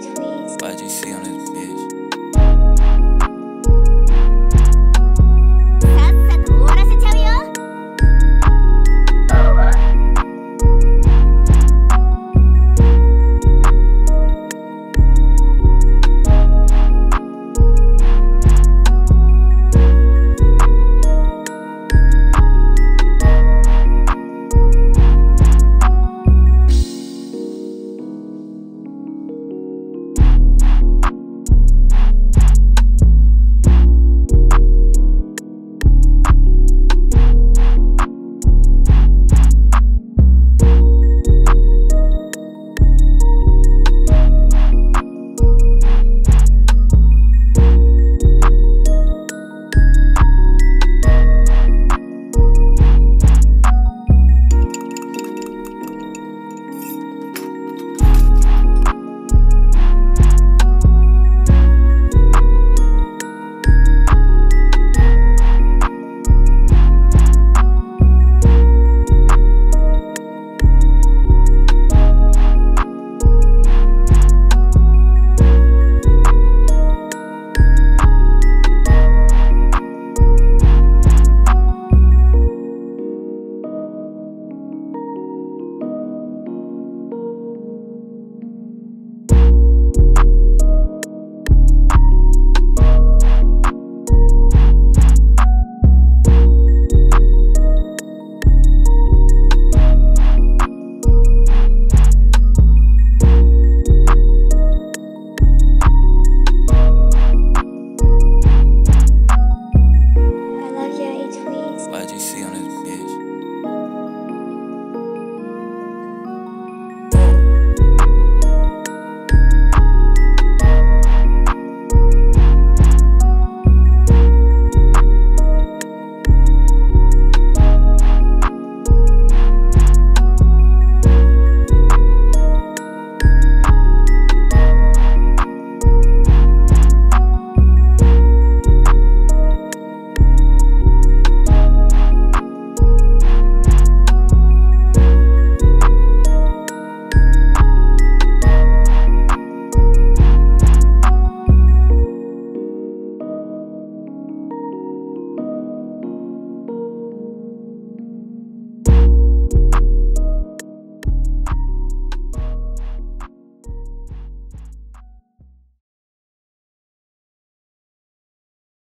Why'd you see on his